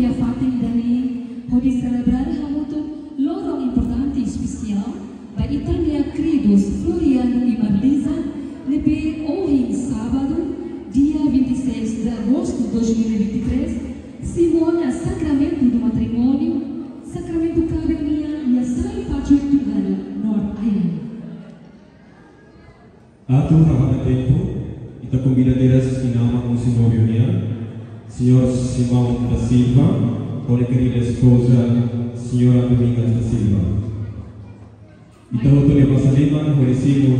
Maria Fatim dari Hodis Celebrar Hamutum Lorong Importante Especial para Itália Credos Floriano e Marlisa Nebe hoje Sábado, dia 26 de agosto de 2023 Simona Sacramento do Matrimônio Sacramento Cabernia e Sai Patrick Tugano, North Island Ato se Itacombina Teras Inama senhor União senhor Simão da Silva, com a querida esposa, senhora Domingas da Silva. Y todo el Então, Antônio Massalima, conhecido,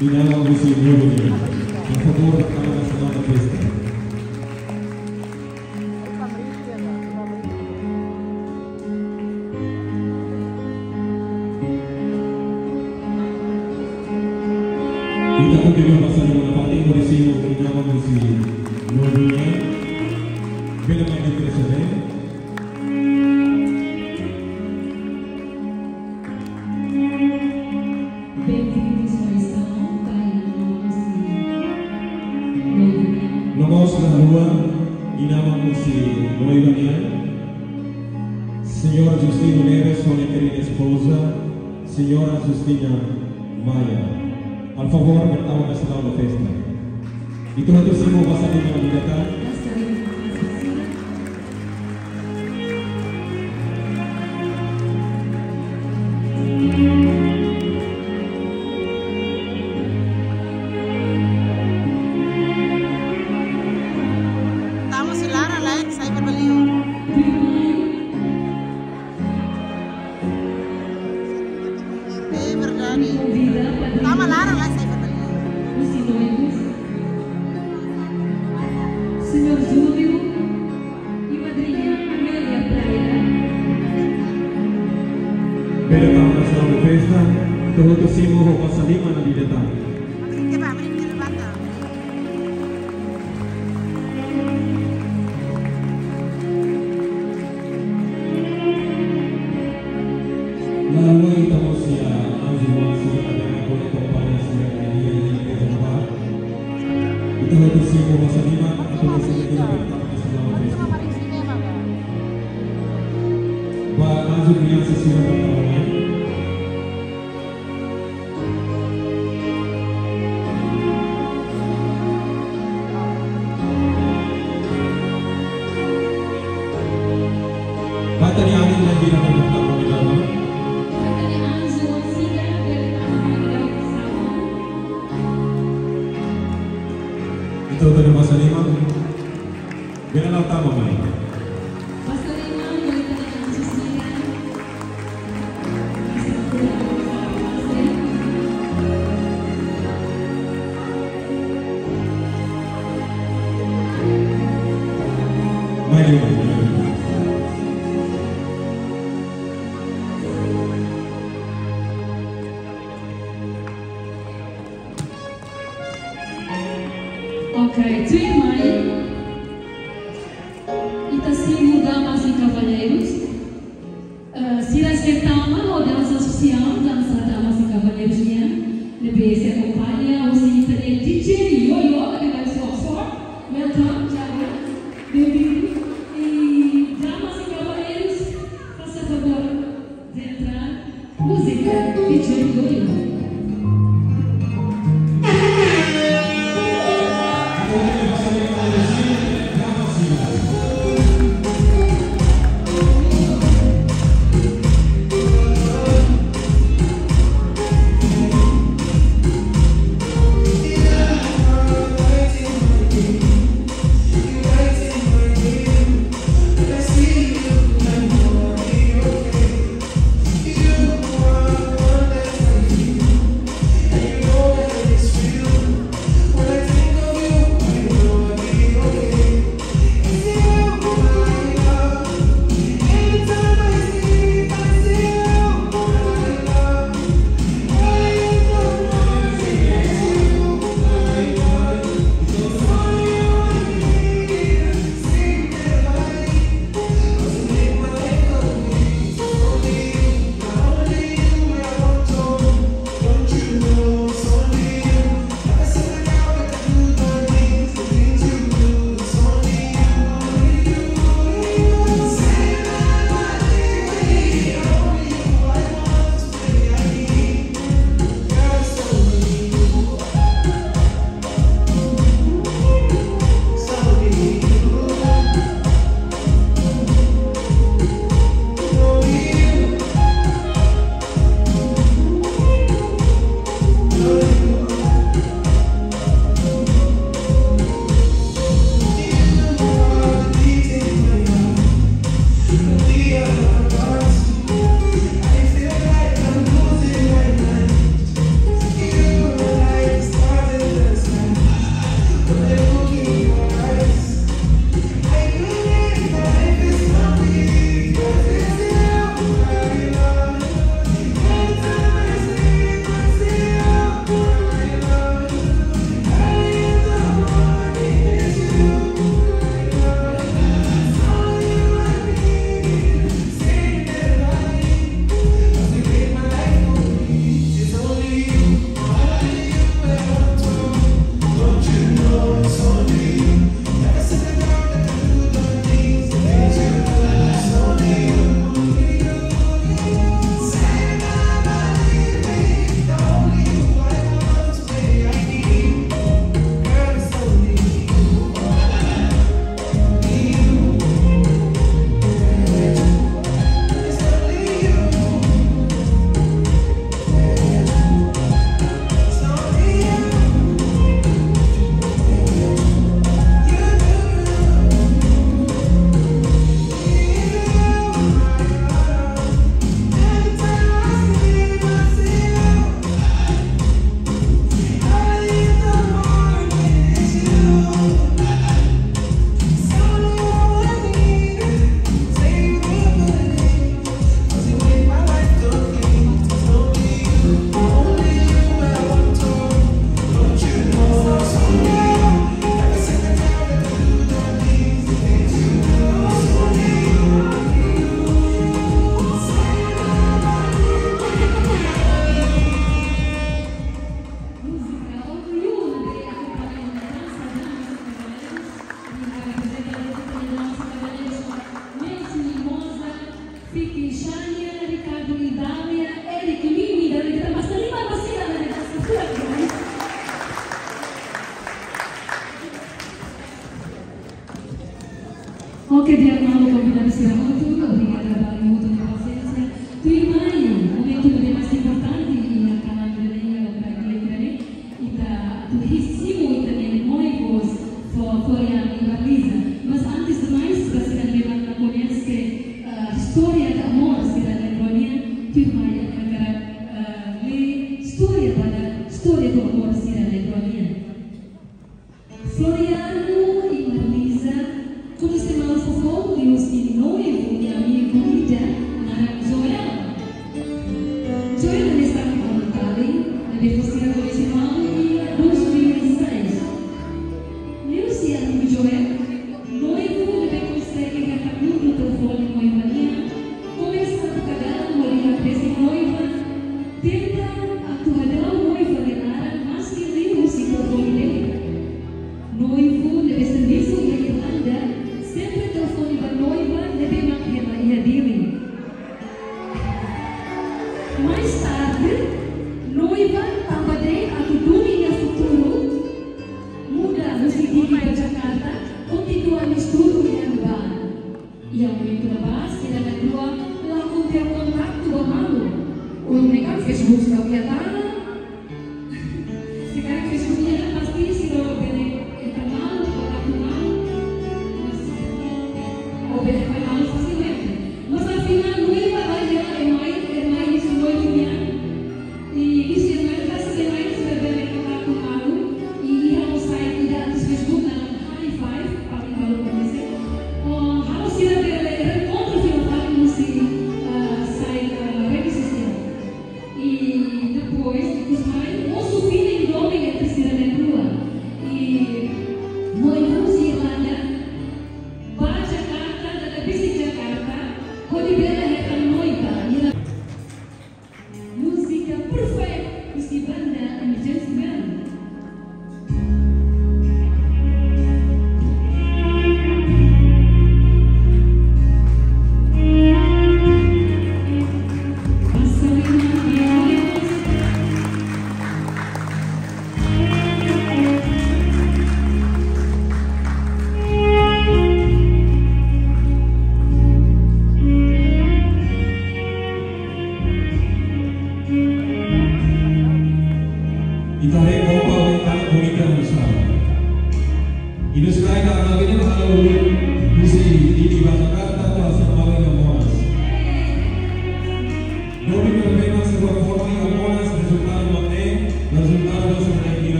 final do seu nome. Por favor, para a semana festa.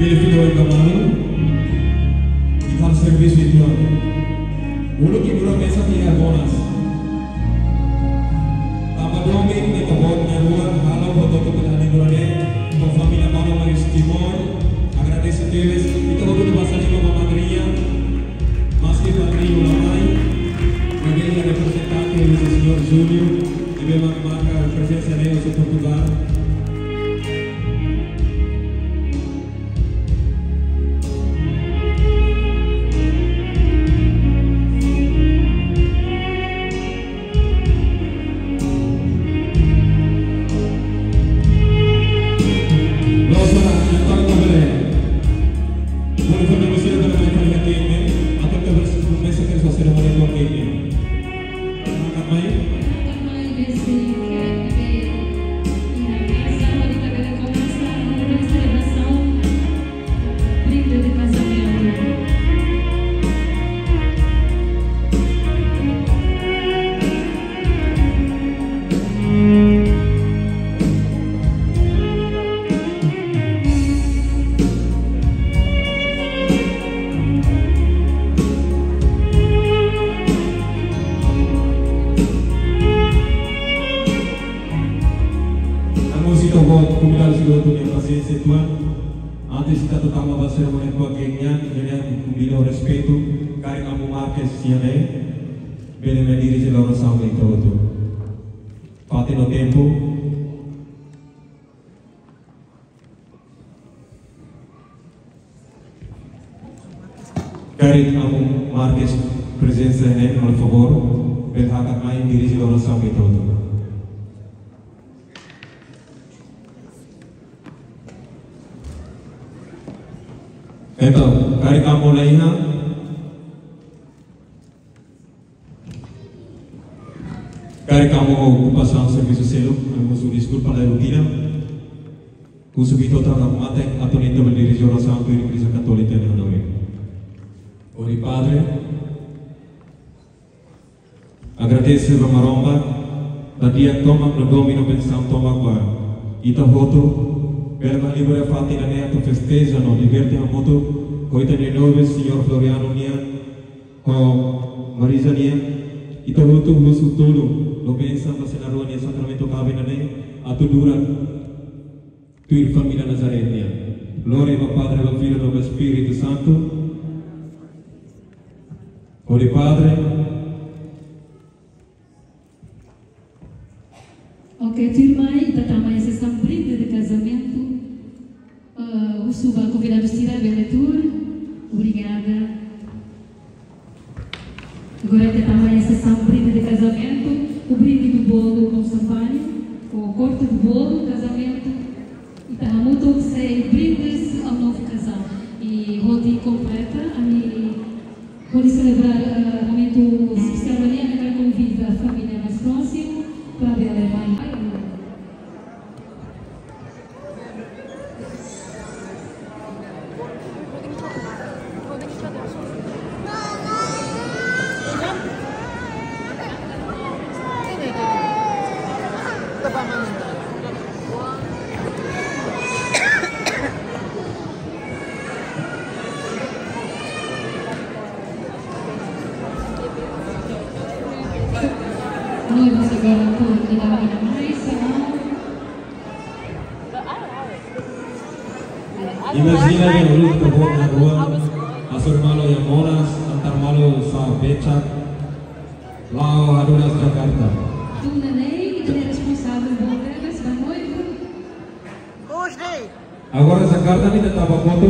Benefito ay kamano, Santo. Ore, Padre. Ok, firmai, também a sessão brinde de casamento. Uh, o Suba convidado a tirar a leitura. Obrigada. Agora também a sessão brinde de casamento. O brinde do bolo com champanhe, com o corte do bolo, casamento. E está muito brinde brindes ao novo casal. কত